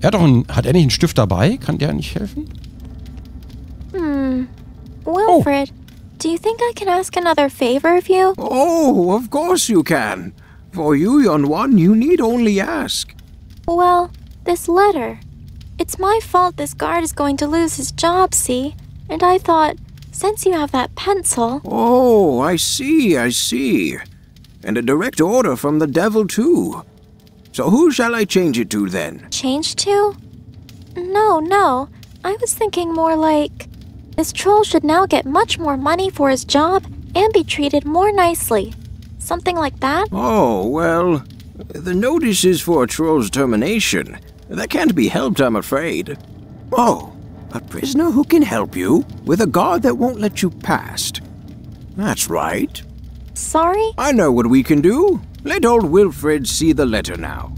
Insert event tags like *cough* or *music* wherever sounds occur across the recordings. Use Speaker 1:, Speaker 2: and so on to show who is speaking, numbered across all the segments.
Speaker 1: Er hat doch einen, hat er nicht einen Stift dabei? Kann der nicht helfen?
Speaker 2: Hmm. Wilfred, do you think I can ask another favor of you?
Speaker 3: Oh, of course you can. For you, Yon One, you need only ask.
Speaker 2: Well, this letter. It's my fault this guard is going to lose his job, see? And I thought, since you have that pencil.
Speaker 3: Oh, I see, I see. And a direct order from the devil, too. So who shall I change it to then?
Speaker 2: Change to? No, no. I was thinking more like. This troll should now get much more money for his job and be treated more nicely. Something like that?
Speaker 3: Oh, well, the notice is for a troll's termination. That can't be helped, I'm afraid. Oh, a prisoner who can help you with a guard that won't let you past. That's right.
Speaker 2: Sorry?
Speaker 3: I know what we can do. Let old Wilfred see the letter now.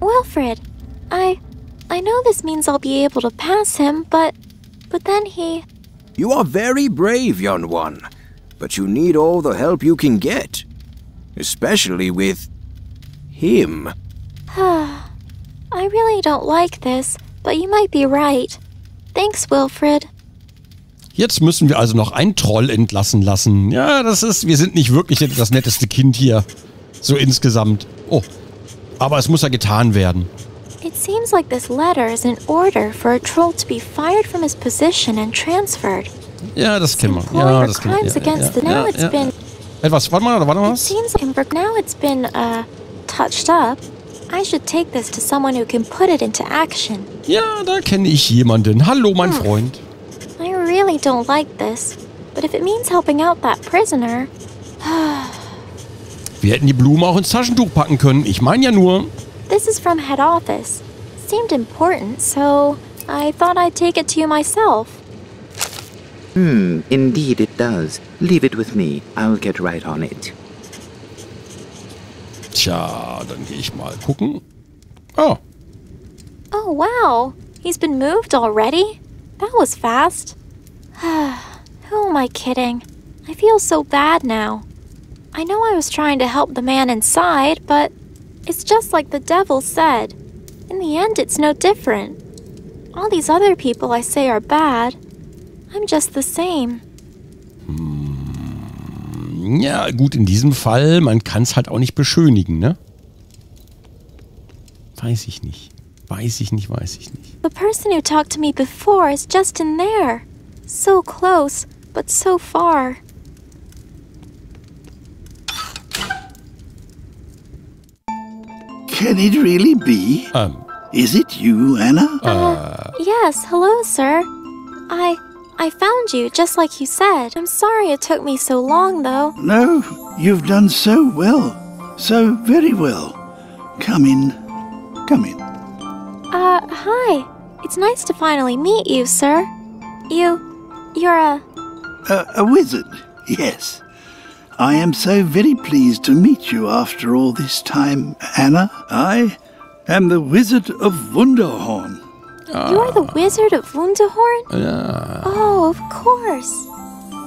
Speaker 2: Wilfred, I. I know this means I'll be able to pass him, but. But then he.
Speaker 3: You are very brave, young one, but you need all the help you can get. Especially with him. *sighs*
Speaker 2: I really don't like this, but you might be right. Thanks, Wilfred.
Speaker 1: Jetzt müssen wir also noch einen Troll entlassen lassen. Ja, das ist, wir sind nicht wirklich das netteste Kind hier. So insgesamt. Oh, aber es muss ja getan werden.
Speaker 2: It seems like this letter is an order for a troll to be fired from his position and transferred.
Speaker 1: Ja, das kennen wir. Ja, das kennen wir. Ja, ja, ja, ja.
Speaker 2: been
Speaker 1: Etwas, warte mal, warte mal.
Speaker 2: it seems like now it's been uh touched up. I should take this to someone who can put it into action.
Speaker 1: Ja, da kenne ich jemanden. Hallo, mein Freund.
Speaker 2: I really don't like this, but if it means helping out that prisoner, *sighs*
Speaker 1: Wir hätten die Blumen auch ins Taschentuch packen können. Ich meine ja nur.
Speaker 2: this is from head office. Seemed important, so I thought I'd take it to you myself.
Speaker 4: Hmm, indeed it does. Leave it with me. I'll get right on it.
Speaker 1: Tja, dann gehe ich mal gucken. Oh,
Speaker 2: Oh, wow. He's been moved already? That was fast. *sighs* Who am I kidding? I feel so bad now. I know I was trying to help the man inside, but it's just like the devil said. In the end, it's no different. All these other people I say are bad. I'm just the same.
Speaker 1: Hmm, ja, gut, in diesem Fall, man kann es halt auch nicht beschönigen, ne? Weiß ich nicht. Weiß ich nicht, weiß ich nicht.
Speaker 2: The person who talked to me before is just in there. So close, but so far.
Speaker 5: Can it really be?
Speaker 1: Ähm,
Speaker 5: Is it you, Anna? Uh, uh.
Speaker 2: Yes, hello, sir. I I found you just like you said. I'm sorry it took me so long though.
Speaker 5: No, you've done so well. So very well. Come in. Come in.
Speaker 2: Uh, hi. It's nice to finally meet you, sir. You you're a
Speaker 5: A, a wizard, yes. I am so very pleased to meet you after all this time, Anna. I am the Wizard of Wunderhorn.
Speaker 2: you're the wizard of Wunderhorn? Oh, of course.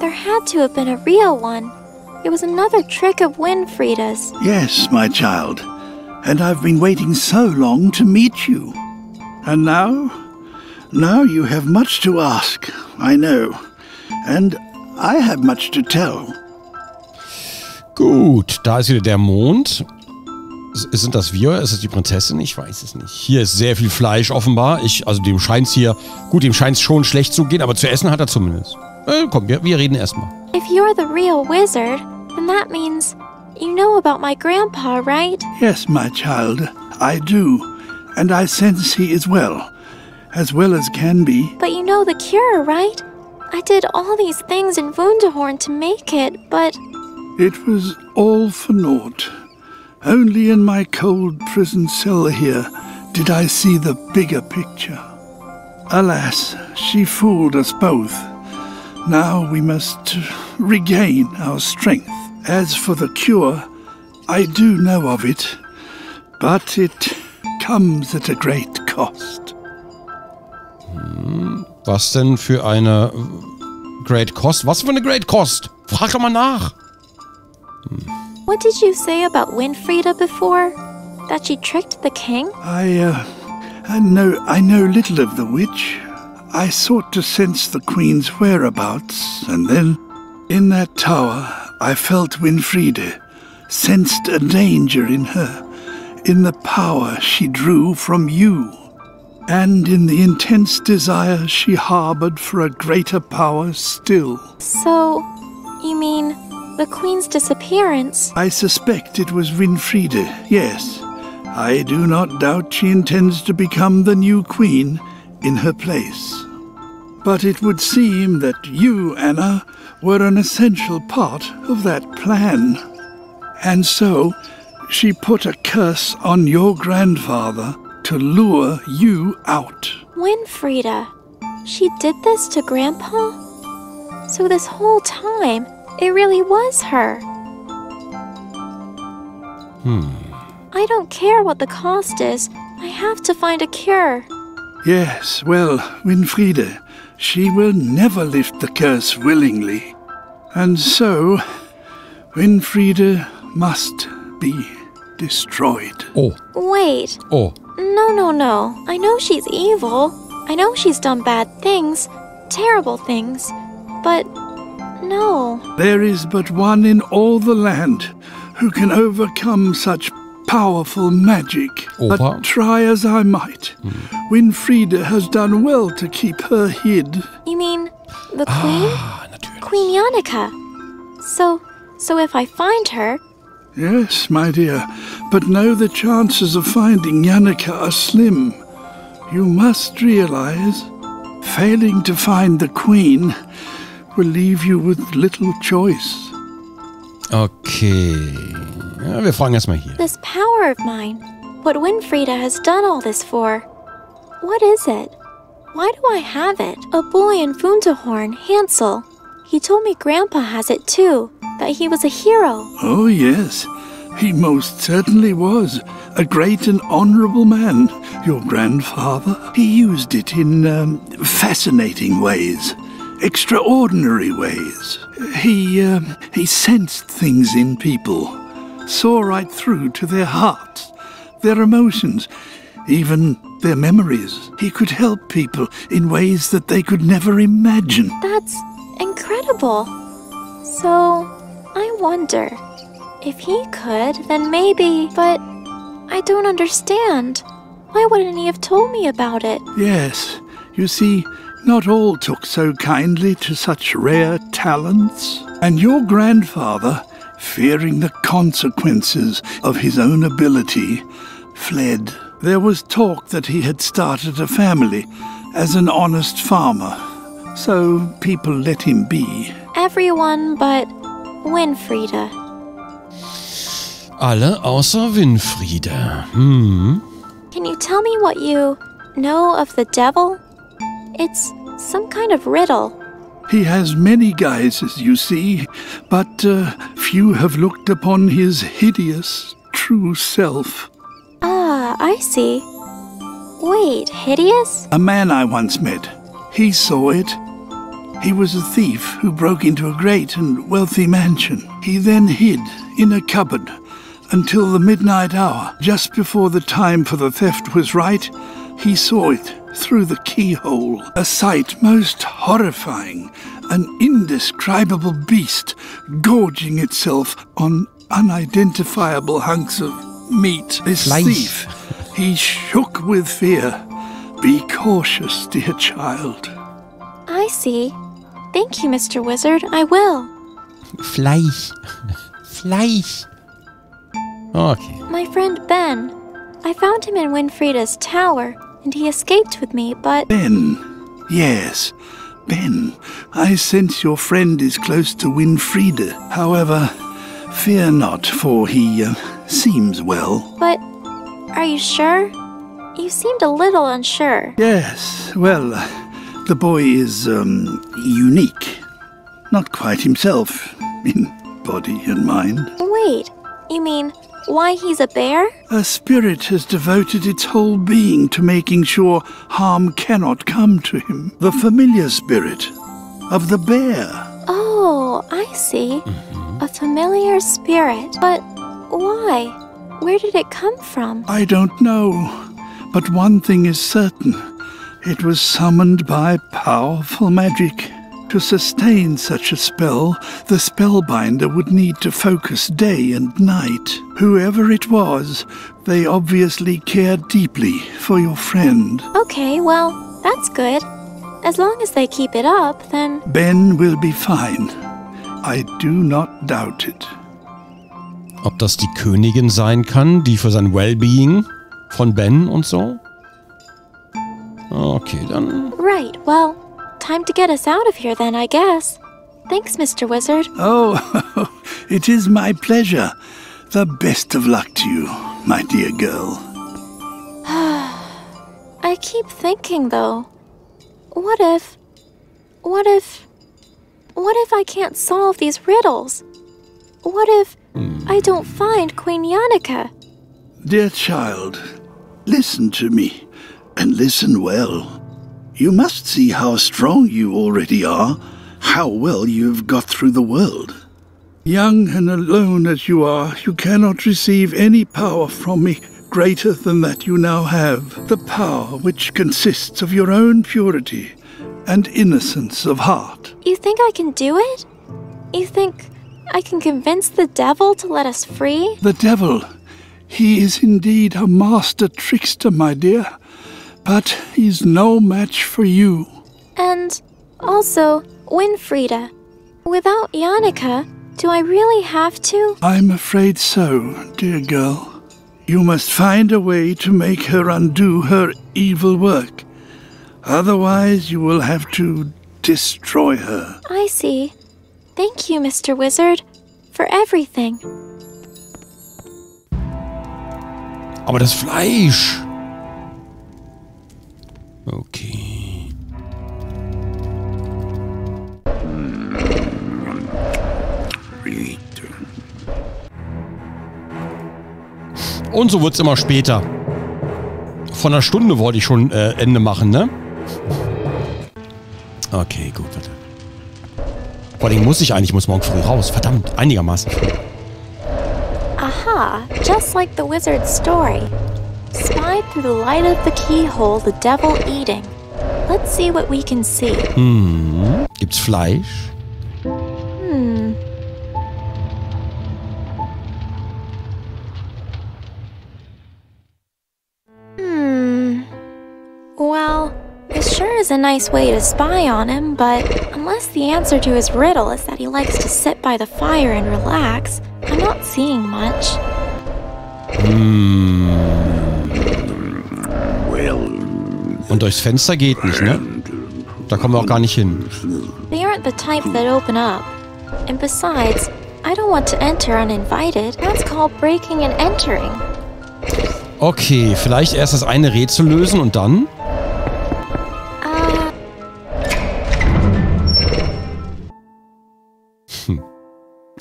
Speaker 2: There had to have been a real one. It was another trick of Winfriede's.
Speaker 5: Yes, my child. And I've been waiting so long to meet you. And now? Now you have much to ask, I know. And I have much to tell.
Speaker 1: gut, da ist wieder der Mond. Sind das wir? Ist es die Prinzessin? Ich weiß es nicht. Hier ist sehr viel Fleisch offenbar. Ich, also dem scheint es hier, gut, dem scheint es schon schlecht zu gehen, aber zu essen hat er zumindest. Äh, komm, wir, wir reden erstmal.
Speaker 2: If you're the real wizard, then that means you know about my grandpa, right?
Speaker 5: Yes, my child, I do. And I sense he is well. As well as can be.
Speaker 2: But you know the cure, right? I did all these things in Wunderhorn to make it, but
Speaker 5: It was all for naught. Only in my cold prison cell here did I see the bigger picture. Alas, she fooled us both. Now we must regain our strength. As for the cure, I do know of it, but it comes at a great cost.
Speaker 1: Was denn für eine Great Cost? Was für eine Great Cost? Frag doch mal nach. Hm.
Speaker 2: What did you say about Winfriede before? That she tricked the king?
Speaker 5: I, uh, I know, I know little of the witch. I sought to sense the queen's whereabouts, and then, in that tower, I felt Winfriede, sensed a danger in her, in the power she drew from you, and in the intense desire she harbored for a greater power still.
Speaker 2: So, you mean the queen's disappearance?
Speaker 5: I suspect it was Winfriede, yes. I do not doubt she intends to become the new queen in her place. But it would seem that you, Anna, were an essential part of that plan. And so, she put a curse on your grandfather to lure you out.
Speaker 2: Winfriede. She did this to Grandpa? So this whole time, it really was her.
Speaker 1: Hmm.
Speaker 2: I don't care what the cost is. I have to find a cure.
Speaker 5: Yes, well, Winfriede, she will never lift the curse willingly. And so, Winfriede must be destroyed.
Speaker 1: Oh,
Speaker 2: Wait.
Speaker 1: oh.
Speaker 2: No, no, no. I know she's evil. I know she's done bad things, terrible things. But no.
Speaker 5: There is but one in all the land who can overcome such powerful magic.
Speaker 1: Opa?
Speaker 5: But try as I might, Winfriede has done well to keep her hid.
Speaker 2: You mean the queen?
Speaker 1: Ah.
Speaker 2: Queen Yannicka. So, so if I find her,
Speaker 5: Yes, my dear, but now the chances of finding Yannicka are slim. You must realize, failing to find the Queen will leave you with little choice.
Speaker 1: Okay. Ja, wir fragen erstmal hier.
Speaker 2: this power of mine, what Winfriede has done all this for, what is it? Why do I have it? A boy in Wunderhorn, Hansel. He told me Grandpa has it too, that he was a hero.
Speaker 5: Oh, yes, he most certainly was. A great and honorable man, your grandfather. He used it in um, fascinating ways, extraordinary ways. He, um, he sensed things in people, saw right through to their hearts, their emotions, even their memories. He could help people in ways that they could never imagine.
Speaker 2: That's incredible. So, I wonder if he could, then maybe, but I don't understand. Why wouldn't he have told me about it?
Speaker 5: Yes, you see, not all took so kindly to such rare talents. And your grandfather, fearing the consequences of his own ability, fled. There was talk that he had started a family as an honest farmer, so people let him be.
Speaker 2: Everyone but Winfriede.
Speaker 1: Alle außer Winfriede. Hm.
Speaker 2: Can you tell me what you know of the devil? It's some kind of riddle.
Speaker 5: He has many guises, you see, but uh, few have looked upon his hideous, true self.
Speaker 2: Ah, I see. Wait, hideous?
Speaker 5: A man I once met. He saw it. He was a thief who broke into a great and wealthy mansion. He then hid in a cupboard until the midnight hour. Just before the time for the theft was right, he saw it through the keyhole. A sight most horrifying. An indescribable beast gorging itself on unidentifiable hunks of meat. This
Speaker 1: Fleisch.
Speaker 5: thief, he shook with fear. Be cautious, dear child.
Speaker 2: I see. Thank you, Mr. Wizard. I will.
Speaker 1: Fleisch. *laughs* Fleisch. Okay.
Speaker 2: My friend Ben. I found him in Winfriede's tower, and he escaped with me, but
Speaker 5: Ben. Yes, Ben. I sense your friend is close to Winfriede. However, fear not, for he uh, seems well.
Speaker 2: but are you sure? You seemed a little unsure.
Speaker 5: Yes, well, uh, the boy is um, unique. Not quite himself *laughs* in body and mind.
Speaker 2: Wait, you mean why he's a bear?
Speaker 5: A spirit has devoted its whole being to making sure harm cannot come to him. The familiar spirit of the bear.
Speaker 2: Oh, I see. A familiar spirit. But why? Where did it come from?
Speaker 5: I don't know, but one thing is certain. It was summoned by powerful magic. To sustain such a spell, the spellbinder would need to focus day and night. Whoever it was, they obviously cared deeply for your friend.
Speaker 2: Okay, well, that's good. As long as they keep it up, then.
Speaker 5: Ben will be fine. I do not doubt it.
Speaker 1: Ob das die Königin sein kann, die für sein Wellbeing von Ben und so? Okay, dann.
Speaker 2: Right, well, time to get us out of here then, I guess. Thanks, Mr. Wizard.
Speaker 5: Oh, *laughs* it is my pleasure. The best of luck to you, my dear girl. *sighs*
Speaker 2: I keep thinking, though. What if. What if. What if I can't solve these riddles? What if I don't find Queen Yannicka?
Speaker 5: Dear child, listen to me, and listen well. You must see how strong you already are, how well you have got through the world. Young and alone as you are, you cannot receive any power from me greater than that you now have. The power which consists of your own purity and innocence of heart.
Speaker 2: You think I can do it? You think I can convince the devil to let us free?
Speaker 5: The devil, he is indeed a master trickster, my dear, but he's no match for you.
Speaker 2: And also, Winfriede. Without Yannicka, do I really have to?
Speaker 5: I'm afraid so, dear girl. You must find a way to make her undo her evil work. Otherwise, you will have to destroy her.
Speaker 2: I see. Thank you, Mr. Wizard, for everything.
Speaker 1: Aber das Fleisch. Okay. Und so wird's immer später. Von einer Stunde wollte ich schon äh, Ende machen, ne? Okay, gut, warte. Vor allem muss ich eigentlich, ich muss morgen früh raus. Verdammt, einigermaßen.
Speaker 2: Aha, just like the wizard's story. Through the light of the keyhole the devil eating. Let's see what we can see.
Speaker 1: Hm, gibt's Fleisch?
Speaker 2: Hmm. Hmm. Well, it sure is a nice way to spy on him, but unless the answer to his riddle is that he likes to sit by the fire and relax, I'm not seeing much.
Speaker 1: Und durchs Fenster geht nicht, ne? Da kommen wir auch gar nicht hin.
Speaker 2: They aren't the type that open up. And besides, I don't want to enter uninvited. That's called breaking and entering.
Speaker 1: Okay, vielleicht erst das eine Rätsel lösen und dann?
Speaker 2: Uh,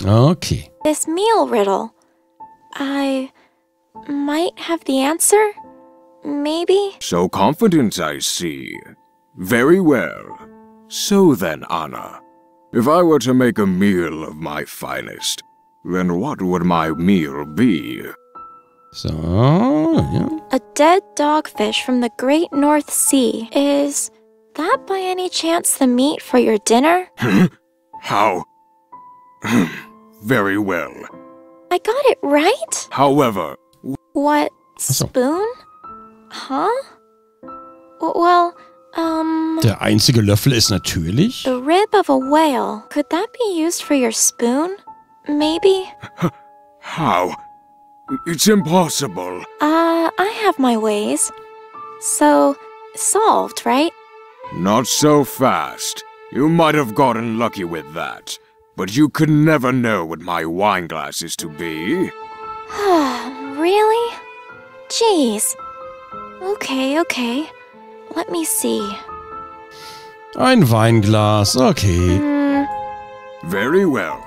Speaker 1: Okay.
Speaker 2: this meal riddle. I might have the answer? Maybe?
Speaker 3: So confident, I see. Very well. So then, Anna, if I were to make a meal of my finest, then what would my meal be?
Speaker 1: So, ja.
Speaker 2: A dead dogfish from the Great North Sea. Is that by any chance the meat for your dinner? *laughs*
Speaker 3: How? *clears throat* Very well.
Speaker 2: I got it right?
Speaker 3: However,
Speaker 2: What? Spoon? Huh? Well, um.
Speaker 1: Der einzige Löffel ist natürlich.
Speaker 2: The rib of a whale. Could that be used for your spoon? Maybe?
Speaker 3: how? It's impossible.
Speaker 2: Uh, I have my ways. So, solved, right?
Speaker 3: Not so fast. You might have gotten lucky with that. But you could never know what my wine glass is to be. *sighs*
Speaker 2: really? Jeez. Okay, okay. Let me see.
Speaker 1: Ein Weinglas, okay.
Speaker 2: Hmm,
Speaker 3: Very well.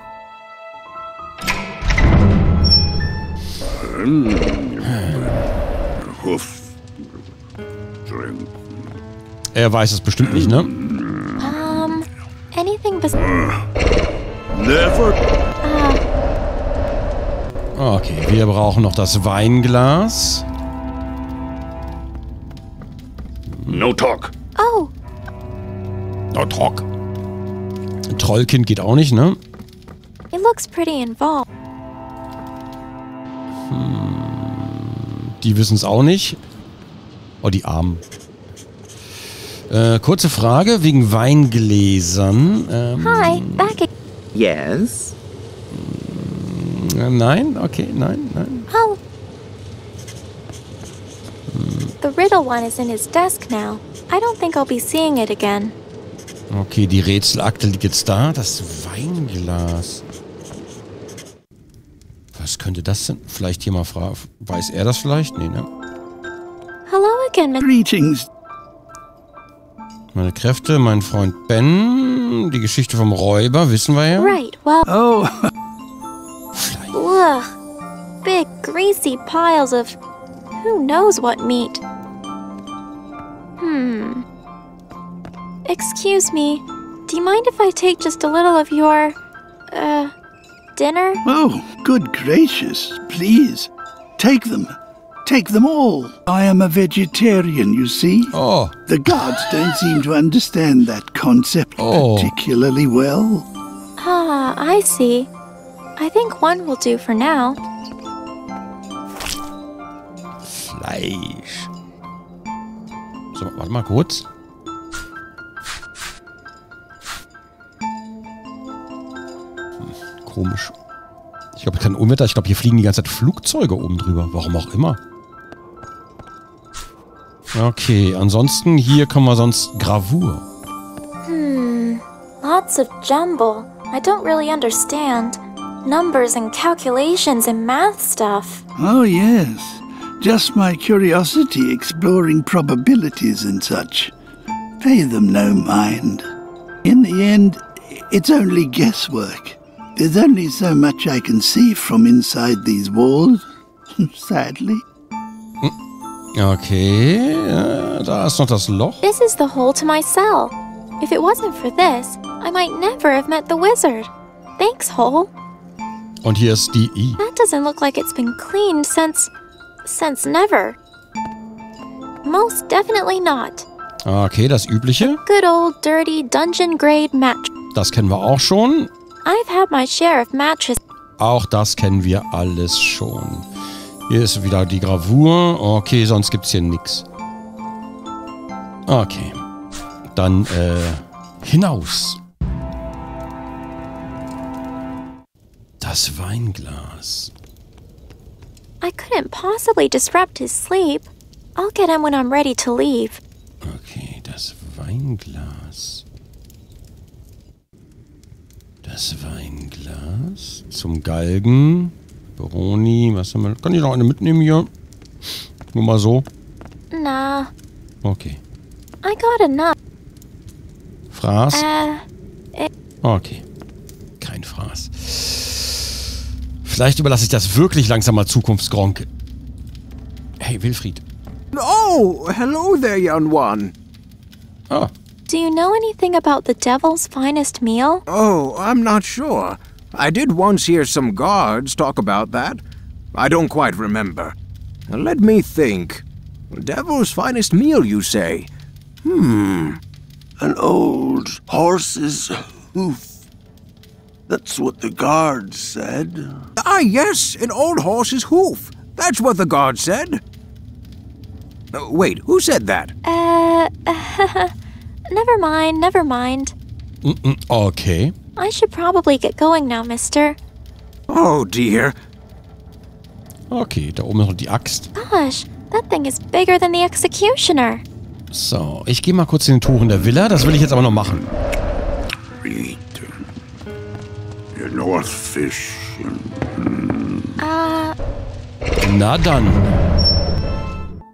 Speaker 1: Er weiß es bestimmt nicht, ne?
Speaker 2: um, anything bes-
Speaker 3: Never.
Speaker 2: Uh,
Speaker 1: Okay, wir brauchen noch das Weinglas.
Speaker 6: No talk.
Speaker 2: Oh,
Speaker 1: Oh, Trock. Trollkind geht auch nicht, ne?
Speaker 2: it looks pretty involved.
Speaker 1: Die wissen es auch nicht. Oh, die Armen. Äh, kurze Frage wegen Weingläsern. Ähm,
Speaker 2: Hi, back again.
Speaker 4: Yes?
Speaker 1: äh, nein, okay, nein, nein.
Speaker 2: Oh. The riddle one is in his desk now. I don't think I'll be seeing it again.
Speaker 1: Okay, die Rätselakte liegt jetzt da. Das Weinglas. Was könnte das denn? Vielleicht hier mal fragen. Weiß er das vielleicht? Nee, ne?
Speaker 2: Hello again, Miss.
Speaker 5: Greetings,
Speaker 1: Meine Kräfte, mein Freund Ben. Die Geschichte vom Räuber, wissen wir ja.
Speaker 2: Right, well,
Speaker 5: Oh,
Speaker 1: Vielleicht.
Speaker 2: ugh. Big, greasy piles of who knows what meat. Hmm. Excuse me, do you mind if I take just a little of your, uh, dinner?
Speaker 5: oh, good gracious. Please, take them. Take them all. I am a vegetarian, you see.
Speaker 1: Oh,
Speaker 5: The gods don't seem to understand that concept
Speaker 1: Oh.
Speaker 5: particularly well.
Speaker 2: Ah, I see. I think one will do for now.
Speaker 1: Fleisch. So, warte mal kurz. Hm, komisch. Ich glaube, kein Unwetter. Ich glaube, hier fliegen die ganze Zeit Flugzeuge oben drüber. Warum auch immer. Okay, ansonsten hier können wir sonst Gravur.
Speaker 2: Hmm, lots of jumble. I don't really understand. Numbers and calculations and math stuff.
Speaker 5: Oh, yes. Just my curiosity exploring probabilities and such. Pay them no mind. In the end, it's only guesswork. There's only so much I can see from inside these walls, *laughs* sadly. Hmm.
Speaker 1: Okay, uh, äh, da ist noch das Loch.
Speaker 2: This is the hole to my cell. If it wasn't for this, I might never have met the wizard. Thanks, hole.
Speaker 1: Und hier ist die I.
Speaker 2: That doesn't look like it's been cleaned since. Since never. Most definitely not.
Speaker 1: Okay, das Übliche.
Speaker 2: Good old dirty dungeon grade match.
Speaker 1: Das kennen wir auch schon.
Speaker 2: I've had my share of matches.
Speaker 1: Auch das kennen wir alles schon. Hier ist wieder die Gravur. Okay, sonst gibt's hier nichts. Okay. Dann, äh, hinaus. Das Weinglas.
Speaker 2: I couldn't possibly disrupt his sleep. I'll get him when I'm ready to leave.
Speaker 1: Okay, das Weinglas. Das Weinglas. Zum Galgen. Broni, was haben wir? Kann ich noch eine mitnehmen hier? Nur mal so.
Speaker 2: Nah,
Speaker 1: Okay.
Speaker 2: I got enough.
Speaker 1: Fraß.
Speaker 2: Uh,
Speaker 1: Okay. Kein Fraß. Vielleicht überlasse ich das wirklich langsam mal Zukunftsgronk. Hey, Wilfried.
Speaker 3: Oh, hello there, young one.
Speaker 1: Ah,
Speaker 2: do you know anything about the devil's finest meal?
Speaker 3: Oh, I'm not sure. I did once hear some guards talk about that. I don't quite remember. Let me think. Devil's finest meal, you say? Hmm.
Speaker 7: An old horse's hoof. That's what the guard said.
Speaker 3: Ah, yes, an old horse's hoof. That's what the guard said. Uh, wait, who said that?
Speaker 2: Uh, *laughs* never mind, never mind.
Speaker 1: mm, okay.
Speaker 2: I should probably get going now, mister.
Speaker 3: Oh, dear.
Speaker 1: Okay, da oben ist noch die Axt.
Speaker 2: Gosh, that thing is bigger than the executioner.
Speaker 1: So, ich gehe mal kurz in den Tuch in der Villa. Das will ich jetzt aber noch machen.
Speaker 7: North Fish.
Speaker 2: Uh,
Speaker 1: Na dann.